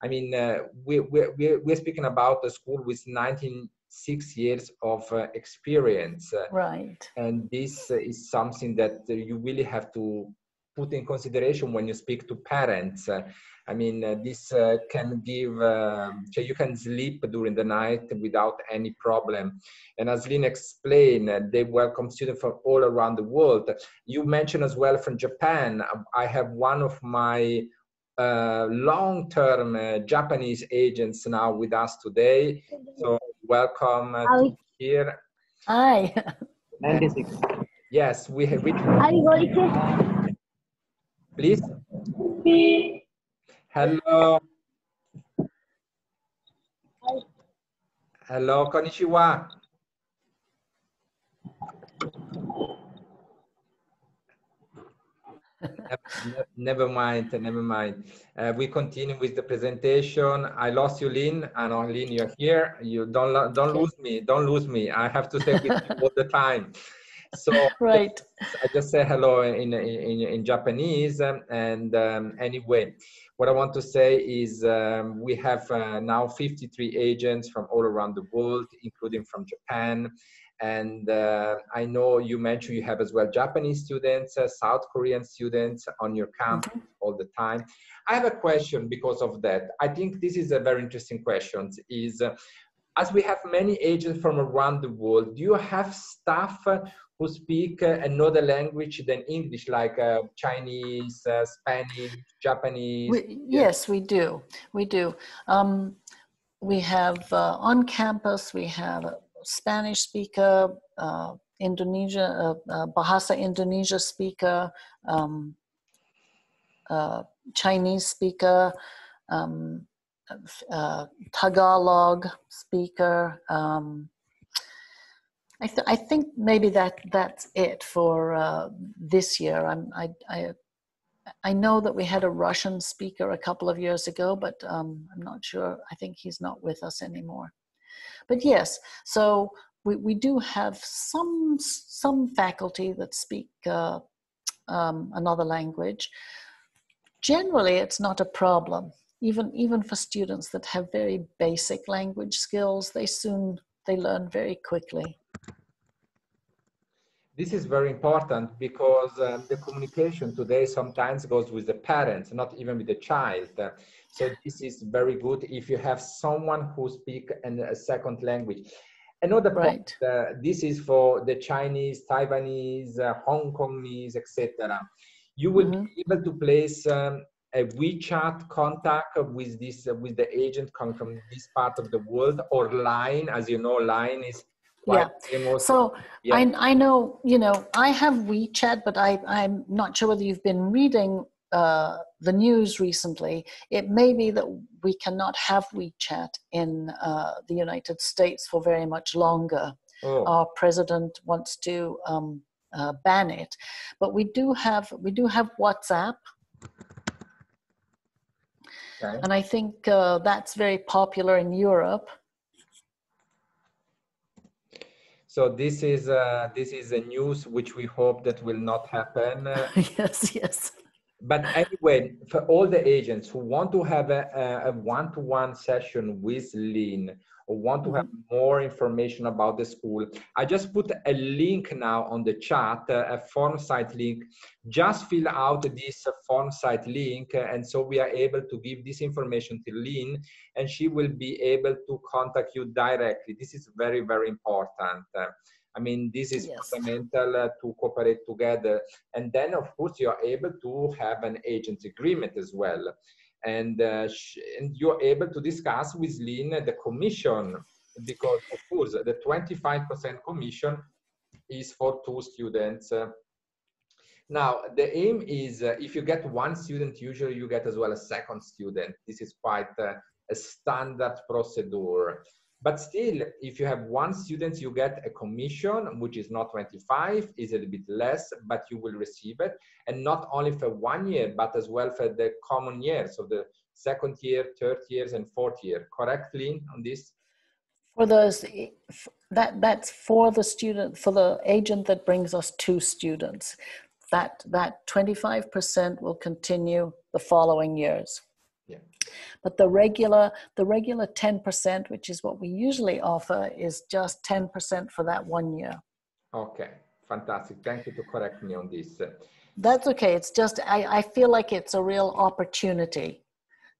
I mean, uh, we, we, we're speaking about a school with 96 years of uh, experience. Uh, right. And this is something that you really have to put in consideration when you speak to parents. Uh, I mean, uh, this uh, can give, um, so you can sleep during the night without any problem. And as Lynn explained, they welcome students from all around the world. You mentioned as well from Japan. I have one of my uh, long-term uh, Japanese agents now with us today. So welcome uh, here. Hi. yes, we have. Please. Hello. Hello, konnichiwa. Never mind, never mind. Uh, we continue with the presentation. I lost you, Lynn. I know, Lynn, you're here. You don't don't lose me. Don't lose me. I have to stay with you all the time. So right. I just say hello in in, in Japanese. And um, anyway, what I want to say is um, we have uh, now 53 agents from all around the world, including from Japan. And uh, I know you mentioned you have as well Japanese students, uh, South Korean students on your camp mm-hmm. all the time. I have a question because of that. I think this is a very interesting question. Is uh, as we have many agents from around the world, do you have staff who speak uh, another language than English, like uh, Chinese, uh, Spanish, Japanese? We, yes, we do. We do. Um, we have on campus, we have a Spanish speaker, uh, Indonesia, uh, uh, Bahasa Indonesia speaker, um, uh, Chinese speaker, um, uh, Tagalog speaker. Um, I, th- I, think maybe that that's it for uh, this year. I'm, I, I, I know that we had a Russian speaker a couple of years ago, but um, I'm not sure. I think he's not with us anymore. But yes, so we, we do have some some faculty that speak uh, um, another language. Generally, it's not a problem. Even even for students that have very basic language skills, they soon they learn very quickly. This is very important because uh, the communication today sometimes goes with the parents, not even with the child. So this is very good if you have someone who speak a second language. Another right. point, uh, this is for the Chinese, Taiwanese, uh, Hong Kongese, etc. You will mm-hmm. be able to place um, a WeChat contact with this uh, with the agent coming from this part of the world, or Line. As you know, Line is yeah. Famous. So yeah. I I know you know I have WeChat, but I I'm not sure whether you've been reading uh, the news recently, it may be that we cannot have WeChat in uh, the United States for very much longer. Oh. Our president wants to um, uh, ban it, but we do have we do have WhatsApp, okay. and I think uh, that's very popular in Europe. So this is uh, this is a news which we hope that will not happen. yes, yes but anyway, for all the agents who want to have a, a one-to-one session with Lynn or want to have mm-hmm. more information about the school, I just put a link now on the chat, a Formsite link. Just fill out this Formsite link, and so we are able to give this information to Lynn, and she will be able to contact you directly. This is very, very important. I mean, this is yes. fundamental uh, to cooperate together. And then, of course, you are able to have an agent agreement as well. And, uh, and you're able to discuss with Lynn the commission, because, of course, the 25% commission is for two students. Now, the aim is uh, if you get one student, usually you get as well a second student. This is quite uh, a standard procedure. But still, if you have one student, you get a commission, which is not 25, is a little bit less, but you will receive it. And not only for one year, but as well for the common year. So the second year, third years, and fourth year. Correctly on this? For those, that, that's for the student, for the agent that brings us two students. That, that 25% will continue the following years. But the regular, the regular 10%, which is what we usually offer, is just 10% for that one year. Okay, fantastic. Thank you to correct me on this. That's okay. It's just I, I feel like it's a real opportunity.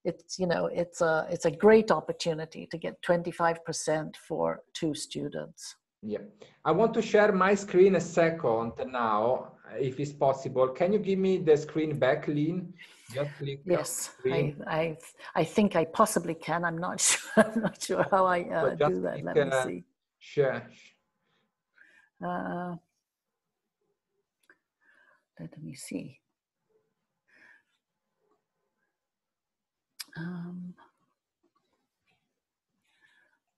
It's you know it's a it's a great opportunity to get 25% for two students. Yeah, I want to share my screen a second now, if it's possible. Can you give me the screen back, Lynn? Click yes, I, I, I think I possibly can. I'm not sure. I'm not sure how I uh, do that. Let me uh, see. Share. Uh, let me see. Um,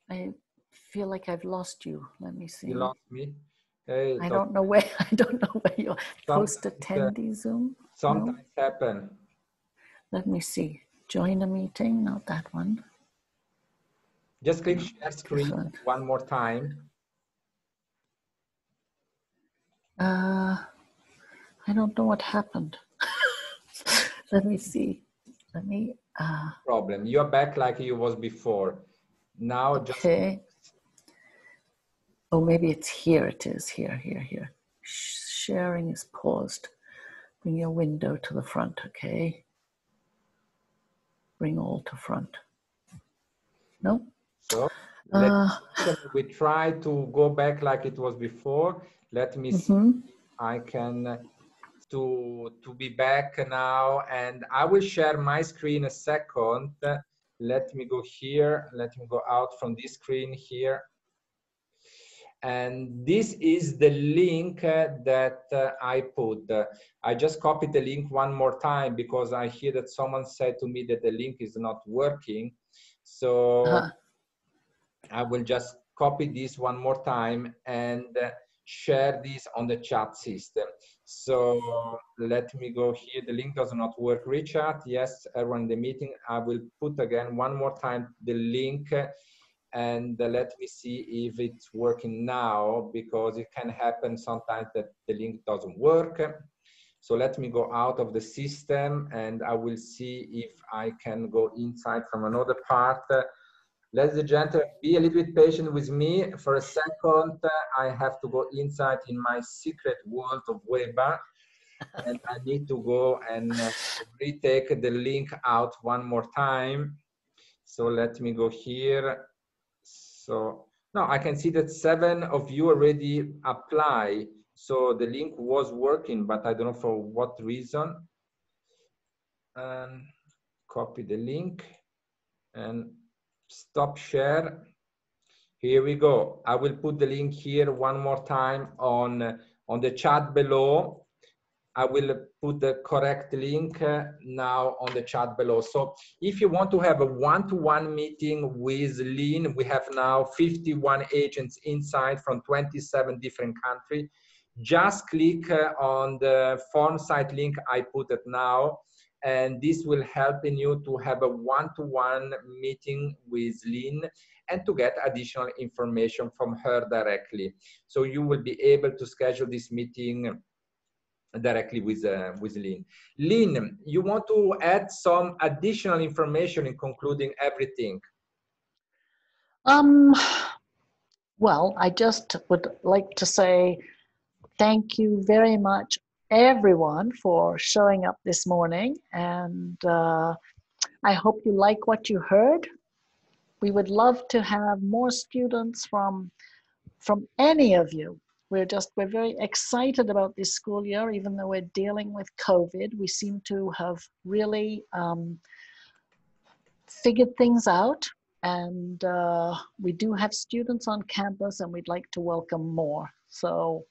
I feel like I've lost you. Let me see. You lost me. Hey, I don't know where. I don't know where you're. Post attendee Zoom. Sometimes no? happen. Let me see. Join a meeting, not that one. Just click share screen one more time. Uh, I don't know what happened. Let me see. Let me. Uh, Problem. You're back like you was before. Now just. Oh, maybe it's here. It is here, here, here. Sharing is paused. Bring your window to the front, okay? bring all to front. No? So uh, we try to go back like it was before. Let me see. Mm-hmm. I can to to be back now and I will share my screen a second. Let me go here. Let me go out from this screen here. And this is the link uh, that uh, I put. Uh, I just copied the link one more time because I hear that someone said to me that the link is not working. So -huh. I will just copy this one more time and uh, share this on the chat system. So let me go here. The link does not work. Richard, yes, everyone in the meeting. I will put again one more time the link and uh, let me see if it's working now because it can happen sometimes that the link doesn't work. So let me go out of the system and I will see if I can go inside from another part. Ladies and gentlemen, be a little bit patient with me. For a second, I have to go inside in my secret world of Weba and I need to go and uh, retake the link out one more time. So let me go here so now I can see that seven of you already apply. So the link was working, but I don't know for what reason. And copy the link and stop share. Here we go. I will put the link here one more time on, on the chat below. I will put the correct link uh, now on the chat below. So if you want to have a one-to-one -one meeting with Lynn, we have now 51 agents inside from 27 different countries. Just click uh, on the Formsite link I put it now, and this will help in you to have a one-to-one -one meeting with Lynn and to get additional information from her directly. So you will be able to schedule this meeting directly with uh, with Lynn. Lynn, you want to add some additional information in concluding everything? Um, well, I just would like to say thank you very much, everyone, for showing up this morning, and uh, I hope you like what you heard. We would love to have more students from from any of you we're just we're very excited about this school year even though we're dealing with covid. We seem to have really um, figured things out and uh, we do have students on campus and we'd like to welcome more. So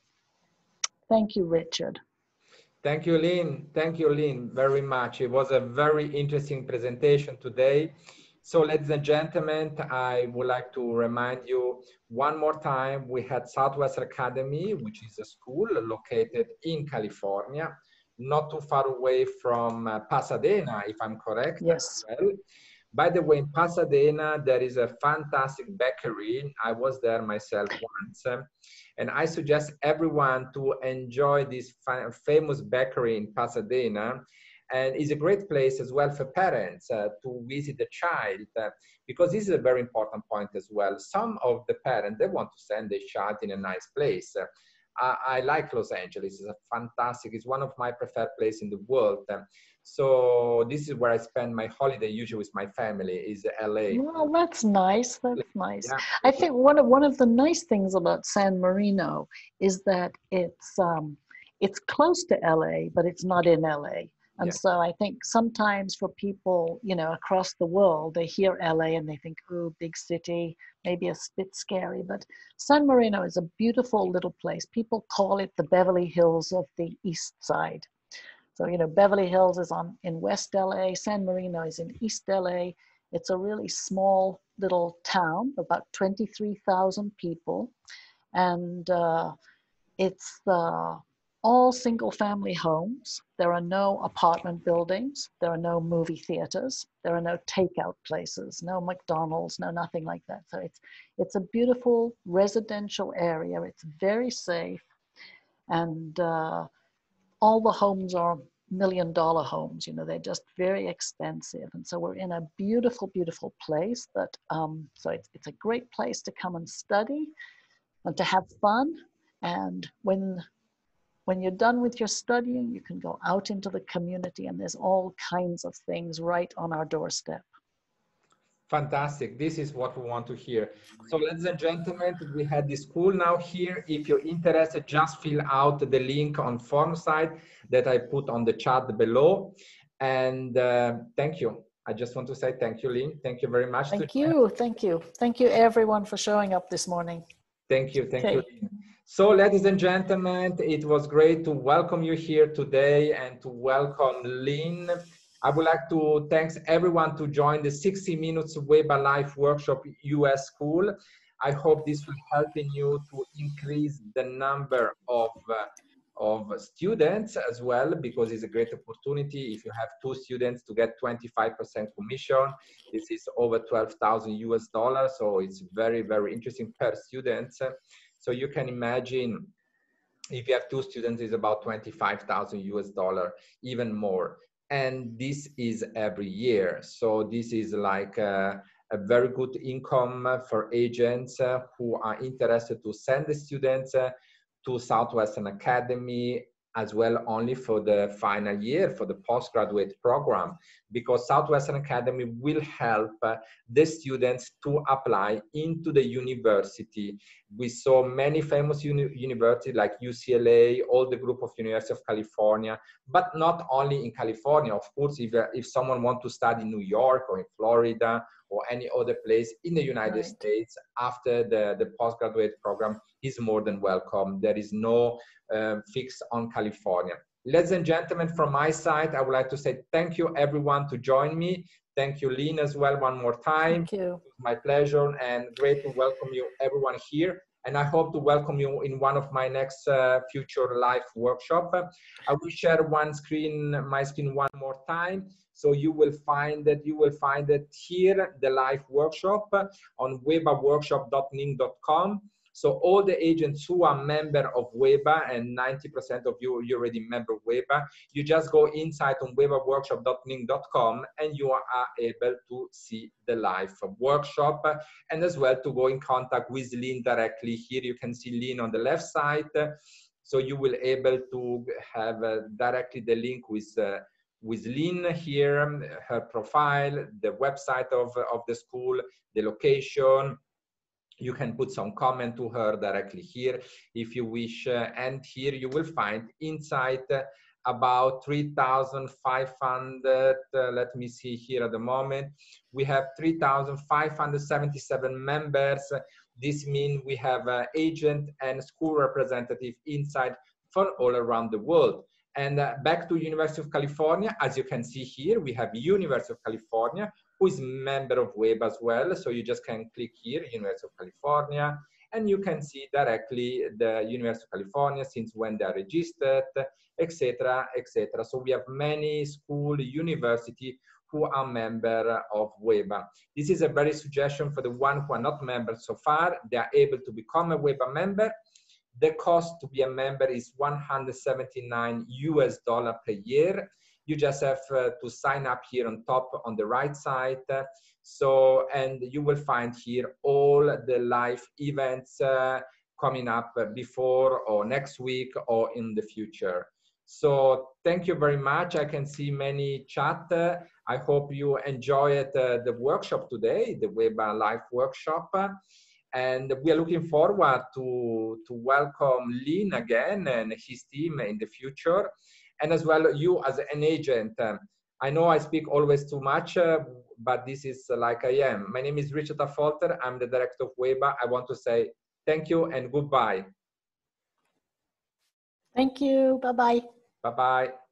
thank you richard. Thank you lynn. Thank you lynn very much. It was a very interesting presentation today so ladies and gentlemen, I would like to remind you one more time, we had Southwestern Academy, which is a school located in California, not too far away from uh, Pasadena, if I'm correct. Yes. Well. By the way, in Pasadena, there is a fantastic bakery. I was there myself once. Um, and I suggest everyone to enjoy this famous bakery in Pasadena and is a great place as well for parents uh, to visit the child uh, because this is a very important point as well. Some of the parents they want to send their child in a nice place. Uh, I, I, like los angeles it's a fantastic it's one of my preferred places in the world. Um, so this is where i spend my holiday usually with my family is la well that's nice that's nice. Yeah. i think one of one of the nice things about san marino is that it's um, it's close to la but it's not in la and yeah. so I think sometimes for people, you know, across the world, they hear LA and they think, oh, big city, maybe a bit scary. But San Marino is a beautiful little place. People call it the Beverly Hills of the East Side. So, you know, Beverly Hills is on in West LA, San Marino is in East LA. It's a really small little town, about 23,000 people. And uh, it's the all single family homes. There are no apartment buildings. There are no movie theaters. There are no takeout places, no McDonald's, no nothing like that. So it's, it's a beautiful residential area. It's very safe. And uh, all the homes are million dollar homes. You know, they're just very expensive. And so we're in a beautiful, beautiful place. But um, so it's, it's a great place to come and study and to have fun. And when when you're done with your studying, you can go out into the community and there's all kinds of things right on our doorstep. Fantastic. This is what we want to hear. So, ladies and gentlemen, we had this school now here. If you're interested, just fill out the link on Formsite that I put on the chat below. And uh, thank you. I just want to say thank you, Lynn. Thank you very much. Thank you. Thank you. Thank you, everyone, for showing up this morning. Thank you. Thank okay. you. Lynn. So, ladies and gentlemen, it was great to welcome you here today and to welcome Lynn. I would like to thank everyone to join the 60 Minutes Weba Live Workshop US School. I hope this will help you to increase the number of uh, of students as well because it's a great opportunity if you have two students to get 25% commission this is over 12,000 US dollars so it's very very interesting per student so you can imagine if you have two students, it's about 25,000 US dollar, even more. And this is every year. So this is like a, a very good income for agents uh, who are interested to send the students uh, to Southwestern Academy as well only for the final year for the postgraduate program because Southwestern Academy will help uh, the students to apply into the university. We saw many famous uni universities like UCLA, all the group of University of California, but not only in California. Of course, if, uh, if someone wants to study in New York or in Florida or any other place in the United right. States after the, the postgraduate program is more than welcome. There is no um, fix on California. Ladies and gentlemen, from my side, I would like to say thank you everyone to join me. Thank you, Lynn, as well, one more time. Thank you. my pleasure and great to welcome you everyone here. And I hope to welcome you in one of my next uh, future live workshop. I will share one screen, my screen one more time. So you will find that you will find it here, the live workshop on webaworkshop.ning.com. So all the agents who are member of WEBA, and 90% of you, you already member WEBA, you just go inside on webaworkshop.ning.com and you are able to see the live workshop and as well to go in contact with Lynn directly. Here you can see Lynn on the left side. So you will able to have uh, directly the link with uh, with Lynn here, her profile, the website of, of the school, the location. You can put some comment to her directly here if you wish. Uh, and here you will find inside about 3,500, uh, let me see here at the moment. We have 3,577 members. This means we have an agent and school representative inside from all around the world. And uh, back to University of California, as you can see here, we have University of California, who is member of WEB as well. So you just can click here, University of California, and you can see directly the University of California, since when they are registered, etc., etc. So we have many school, university who are member of WEBA. This is a very suggestion for the one who are not members so far. They are able to become a WEBA member the cost to be a member is 179 US dollar per year. You just have uh, to sign up here on top on the right side. So, and you will find here all the live events uh, coming up before or next week or in the future. So thank you very much. I can see many chat. I hope you enjoyed uh, the workshop today, the Web Live workshop and we are looking forward to to welcome Lynn again and his team in the future, and as well you as an agent. Um, I know I speak always too much, uh, but this is like I am. My name is Richard Affolter. I'm the director of WEBA. I want to say thank you and goodbye. Thank you. Bye bye. Bye bye.